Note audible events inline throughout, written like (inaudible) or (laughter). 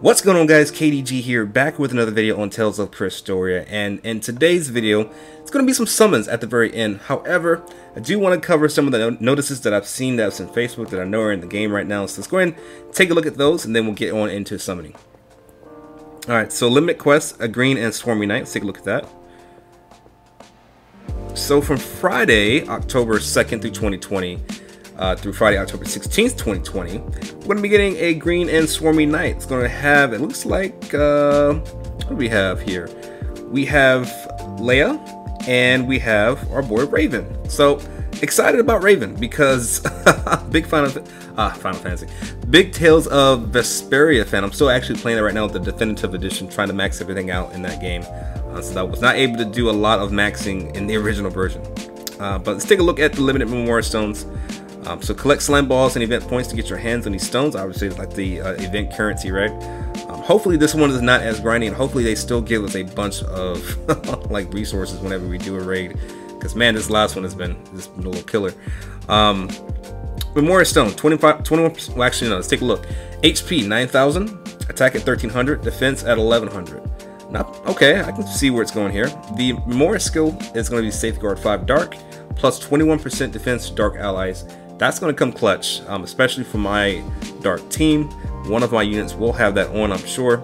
What's going on guys, KDG here, back with another video on Tales of Crestoria, and in today's video, it's going to be some summons at the very end. However, I do want to cover some of the notices that I've seen that's in Facebook that I know are in the game right now, so let's go ahead and take a look at those, and then we'll get on into summoning. Alright, so Limit Quest, a Green and Swarmy Knight, let's take a look at that. So from Friday, October 2nd through 2020, uh, through Friday, October 16th, 2020. We're to be getting a Green and Swarmy Knight. It's going to have, it looks like, uh, what do we have here? We have Leia and we have our boy Raven. So excited about Raven because (laughs) big fan of uh, Final Fantasy, big Tales of Vesperia fan. I'm still actually playing it right now with the definitive edition, trying to max everything out in that game. Uh, so I was not able to do a lot of maxing in the original version. Uh, but let's take a look at the limited Memoria Stones. Um, so collect slime balls and event points to get your hands on these stones. Obviously, like the uh, event currency, right? Um, hopefully, this one is not as grindy, and hopefully, they still give us a bunch of (laughs) like resources whenever we do a raid. Because man, this last one has been just been a little killer. Um, Memoria Stone, 25, 21. Well, actually, no. Let's take a look. HP 9,000, attack at 1,300, defense at 1,100. Not okay. I can see where it's going here. The Memoria skill is going to be Safeguard 5 Dark, plus 21% defense to Dark allies that's going to come clutch, um, especially for my dark team. One of my units will have that on, I'm sure.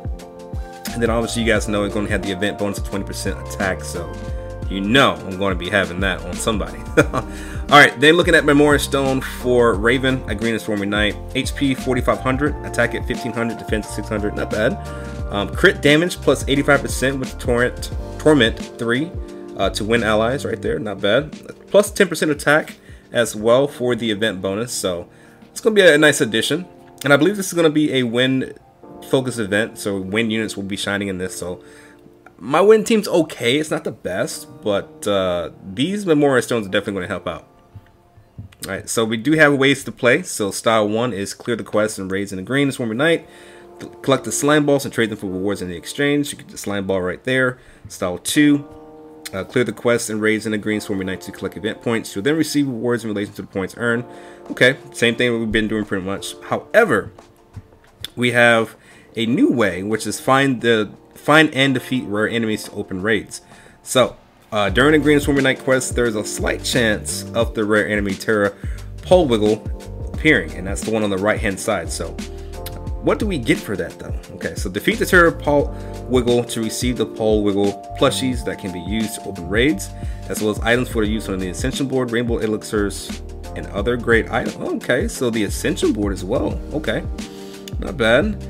And then obviously you guys know it's going to have the event bonus of 20% attack, so you know I'm going to be having that on somebody. (laughs) Alright, then looking at Memorial Stone for Raven, a Green and Swarmy Knight. HP 4500, attack at 1500, defense 600, not bad. Um, crit damage plus 85% with Torrent, Torment 3 uh, to wind allies right there, not bad. Plus 10% attack as well for the event bonus. So it's going to be a nice addition. And I believe this is going to be a wind focus event. So wind units will be shining in this. So my wind team's okay. It's not the best, but uh, these Memoria Stones are definitely going to help out. Alright, so we do have ways to play. So style 1 is clear the quest and raise in the green Swarmy Knight. Collect the slime balls and trade them for rewards in the exchange. You get the slime ball right there. Style 2 uh, clear the quest and raids in the green swarmy knight to collect event points. You'll then receive rewards in relation to the points earned. Okay, same thing we've been doing pretty much. However, we have a new way, which is find the find and defeat rare enemies to open raids. So, uh, during the green swarmy knight quest, there's a slight chance of the rare enemy Terra Polwiggle appearing, and that's the one on the right hand side. So, what do we get for that though? Okay, so defeat the Terra Polwiggle to receive the Polwiggle plushies that can be used to open raids, as well as items for the use on the Ascension board, Rainbow Elixirs, and other great items. Okay, so the Ascension board as well. Okay, not bad.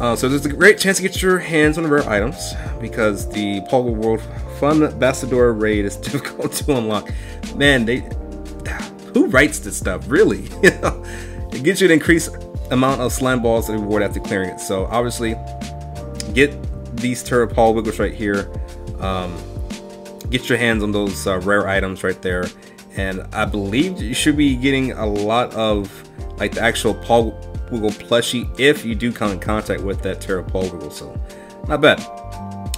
Uh, so there's a great chance to get your hands on rare items because the Polwiggle World Fun Ambassador raid is (laughs) difficult to unlock. Man, they who writes this stuff really? (laughs) You know, it gives you an increase amount of slime balls to reward after clearing it. So obviously, get these Terra Polwiggles right here. Um, get your hands on those uh, rare items right there. And I believe you should be getting a lot of like the actual Paul Wiggle plushie if you do come in contact with that Terra Polwiggle. So not bad.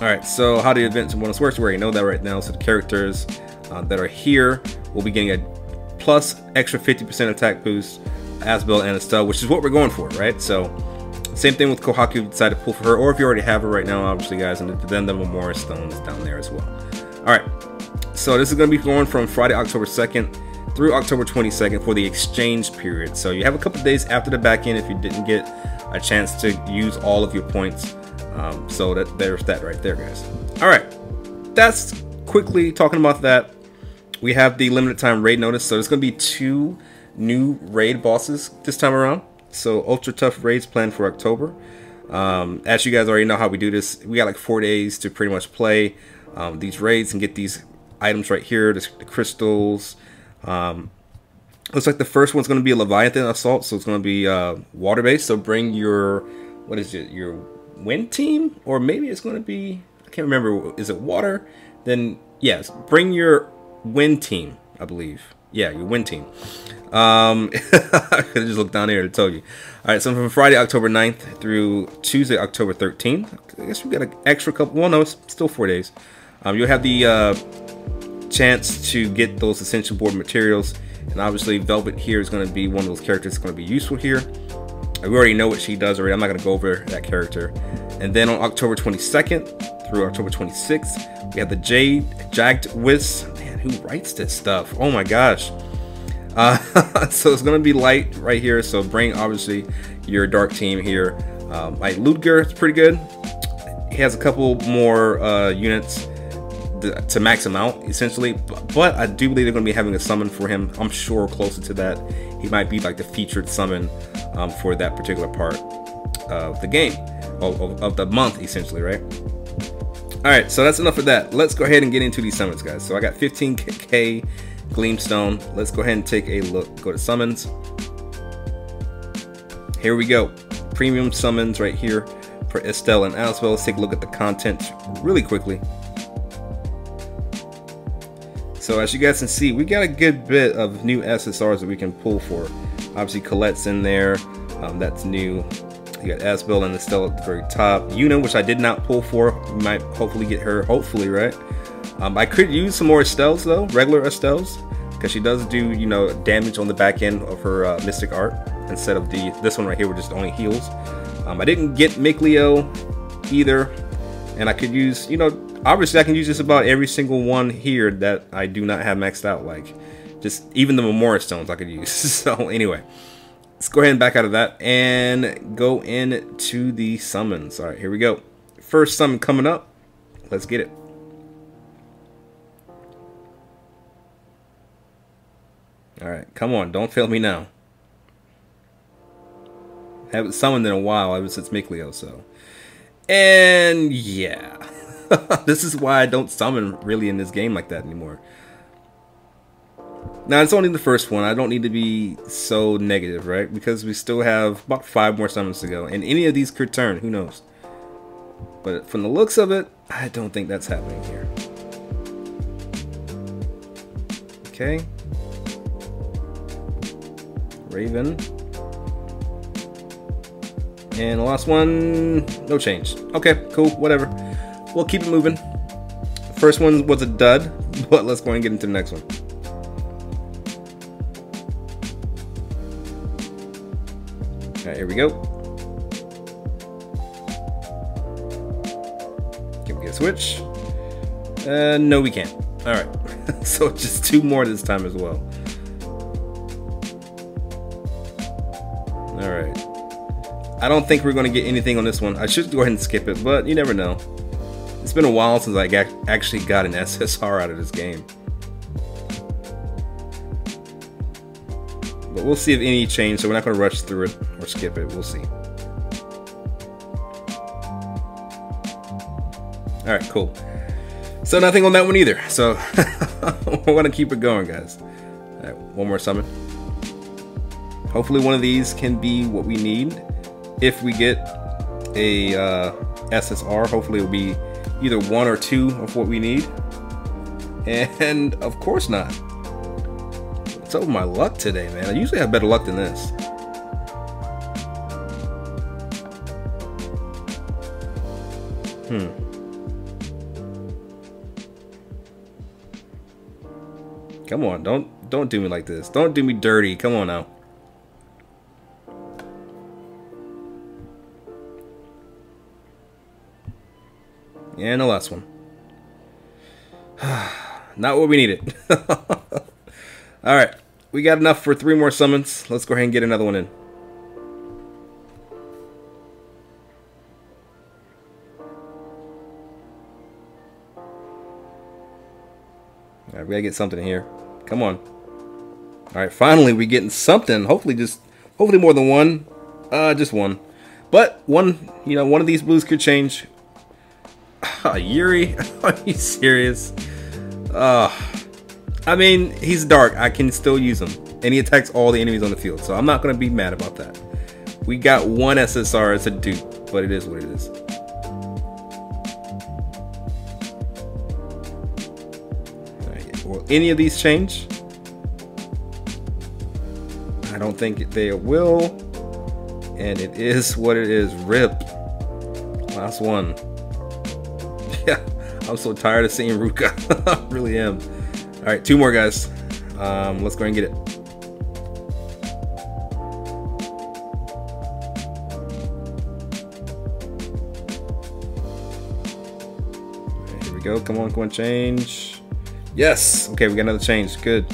Alright, so how do events and bonus works, we already know that right now. So the characters uh, that are here will be getting a plus extra 50% attack boost Asbel and Estelle, which is what we're going for, right? So, same thing with Kohaku, decide to pull for her, or if you already have her right now, obviously, guys, and then the Memoria Stones down there as well. All right, so this is going to be going from Friday, October 2nd through October 22nd for the exchange period. So you have a couple days after the back end if you didn't get a chance to use all of your points. Um, so that there's that right there, guys. All right, that's quickly talking about that. We have the limited time raid notice, so it's going to be two new raid bosses this time around. So ultra tough raids planned for October. Um, as you guys already know how we do this, we got like four days to pretty much play um, these raids and get these items right here, the, the crystals. Um, looks like the first one's going to be a Leviathan Assault, so it's going to be uh, water based. So bring your, what is it, your wind team? Or maybe it's going to be, I can't remember, is it water? Then, yes, bring your wind team, I believe. Yeah, your wind team. Um, (laughs) I could just look down here to tell you. All right, so from Friday, October 9th through Tuesday, October 13th. I guess we got an extra couple. Well, no, it's still four days. Um, you'll have the uh, chance to get those Ascension board materials. And obviously, Velvet here is going to be one of those characters that's going to be useful here. We already know what she does already. I'm not going to go over that character. And then on October 22nd through October 26th, we have the Jade Jagdwis. Man, who writes this stuff? Oh my gosh. Uh, (laughs) so it's going to be light right here. So bring obviously your dark team here. Um, like Ludger is pretty good. He has a couple more uh, units to max him out essentially but i do believe they're going to be having a summon for him i'm sure closer to that he might be like the featured summon um, for that particular part of the game of, of, of the month essentially right all right so that's enough of that let's go ahead and get into these summons guys so i got 15k gleamstone let's go ahead and take a look go to summons here we go premium summons right here for Estelle and Asbel. Let's take a look at the content really quickly. So as you guys can see, we got a good bit of new SSRs that we can pull for. Obviously Colette's in there, um, that's new. You got Asbel and Estelle at the very top. Yuna, which I did not pull for, might hopefully get her, hopefully, right? Um, I could use some more Estelles though, regular Estelles, because she does do, you know, damage on the back end of her uh, Mystic Art instead of the this one right here, which just only heals. Um, I didn't get Mikleo either, and I could use, you know, obviously I can use just about every single one here that I do not have maxed out, like just even the Memoria Stones I could use. (laughs) so anyway, let's go ahead and back out of that and go into the summons. All right, here we go. First summon coming up. Let's get it. All right, come on, don't fail me now. Haven't summoned in a while ever since Mikleo, so. And yeah. (laughs) this is why I don't summon really in this game like that anymore. Now, it's only the first one. I don't need to be so negative, right? Because we still have about five more summons to go. And any of these could turn. Who knows? But from the looks of it, I don't think that's happening here. Okay. Raven. And the last one, no change. Okay, cool, whatever. We'll keep it moving. First one was a dud, (laughs) but let's go and get into the next one. Here we go. Can we get a switch? Uh, no, we can't. Alright, (laughs) so just two more this time as well. Alright. I don't think we're going to get anything on this one. I should go ahead and skip it, but you never know. It's been a while since I actually got an (laughs) SSR out of this game. But we'll see if any change, so we're not going to rush through it skip it. We'll see. Alright, cool. So nothing on that one either. So we're going to keep it going, guys. Alright, one more summon. Hopefully one of these can be what we need if we get a uh, SSR, hopefully it'll be either one or two of what we need. And of course not. Up with my luck today, man? I usually have better luck than this. Hmm. Come on, don't don't do me like this. Don't do me dirty. Come on now. And the last one. (sighs) Not what we needed. (laughs) Alright. We got enough for three more summons. Let's go ahead and get another one in. We gotta get something here. Come on. Alright, finally we're getting something. Hopefully just hopefully more than one. Uh just one. But one, you know, one of these blues could change. (sighs) Yuri? (laughs) Are you serious? Uh, I mean, he's dark. I can still use him. And he attacks all the enemies on the field. So I'm not going to be mad about that. We got one SSR as a dupe. But it is what it is. any of these change? I don't think they will. And it is what it is. Rip. Last one. (laughs) Yeah, I'm so tired of seeing Ruka. (laughs) I really am. All right, two more guys. Um, let's go and get it. Here we go. Come on, come on, change. Yes. Okay, we got another change. Good.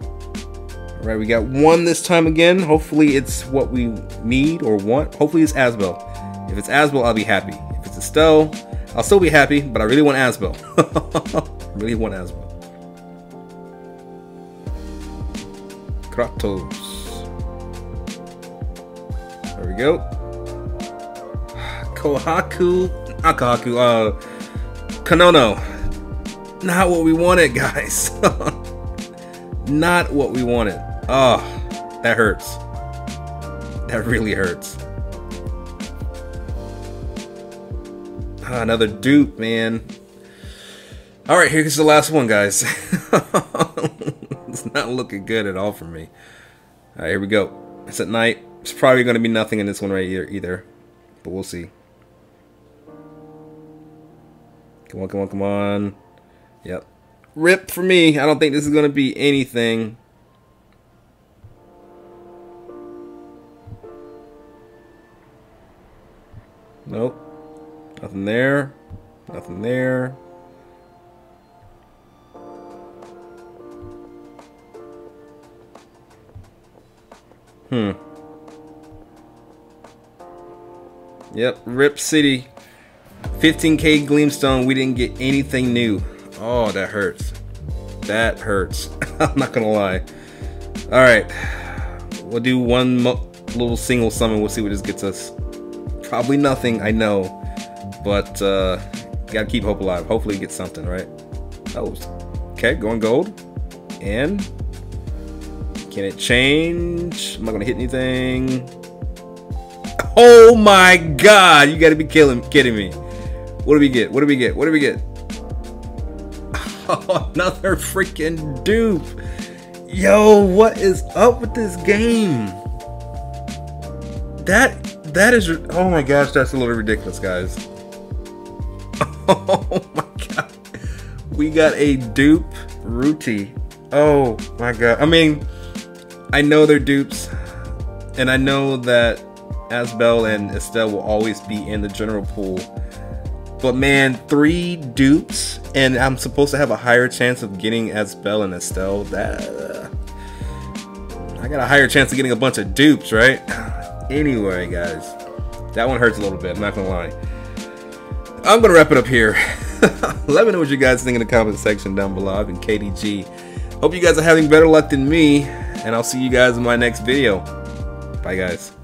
All right, we got one this time again. Hopefully, it's what we need or want. Hopefully, it's Asbel. If it's Asbel, I'll be happy. If it's Estelle, I'll still be happy, but I really want Asbel. (laughs) really want Asbel. Kratos. There we go. (sighs) Kohaku. Akahaku. Uh, Kanonno. Not what we wanted, guys. (laughs) Not what we wanted. Oh, that hurts. That really hurts. Ah, another dupe, man. All right, here's the last one, guys. (laughs) it's not looking good at all for me. All right, here we go. It's at night. It's probably going to be nothing in this one right here either, but we'll see. Come on, come on, come on. Yep. Rip for me. I don't think this is going to be anything. Nope. Nothing there. Nothing there. Hmm. Yep, Rip City. 15k Gleamstone, we didn't get anything new. Oh, that hurts. That hurts. (laughs) I'm not gonna lie. Alright. We'll do one little single summon. We'll see what this gets us. Probably nothing, I know. But, uh, gotta keep hope alive. Hopefully, get something, right? Oh, okay, going gold. And can it change? Am I gonna hit anything? Oh my god! You gotta be killing, kidding me. What do we get? What do we get? What do we get? (laughs) Another freaking dupe. Yo, what is up with this game? That that is oh my gosh, that's a little ridiculous, guys. (laughs) Oh my god. We got a dupe Rutee. Oh my god. I mean, I know they're dupes, and I know that Asbel and Estelle will always be in the general pool. But man, three dupes, and I'm supposed to have a higher chance of getting as Asbel and Estelle. That uh, I got a higher chance of getting a bunch of dupes, right? (sighs) Anyway, guys, that one hurts a little bit. I'm not gonna lie. I'm gonna wrap it up here. (laughs) Let me know what you guys think in the comment section down below. I've been KDG. Hope you guys are having better luck than me, and I'll see you guys in my next video. Bye, guys.